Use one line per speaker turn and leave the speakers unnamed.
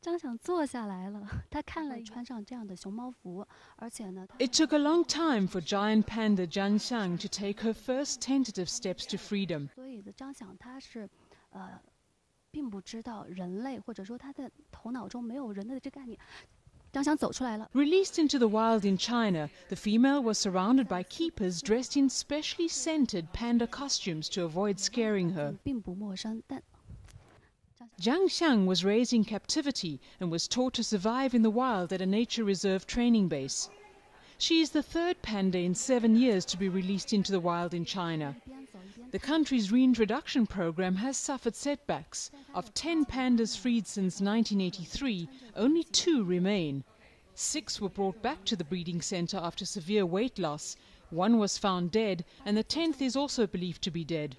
张想坐下来了，他看了穿上这样的熊猫服，而且呢，
It took a long time for giant panda Zhang Xiang to take her first tentative steps to freedom.
所以的张想他是，呃，并不知道人类，或者说他的头脑中没有人类的这概念。张想走出来了，
Released into the wild in China, the female was surrounded by keepers dressed in specially scented panda costumes to avoid scaring her.
并不陌生，但
Zhang Xiang was raised in captivity and was taught to survive in the wild at a nature reserve training base. She is the third panda in seven years to be released into the wild in China. The country's reintroduction program has suffered setbacks. Of 10 pandas freed since 1983, only two remain. Six were brought back to the breeding center after severe weight loss. One was found dead, and the 10th is also believed to be dead.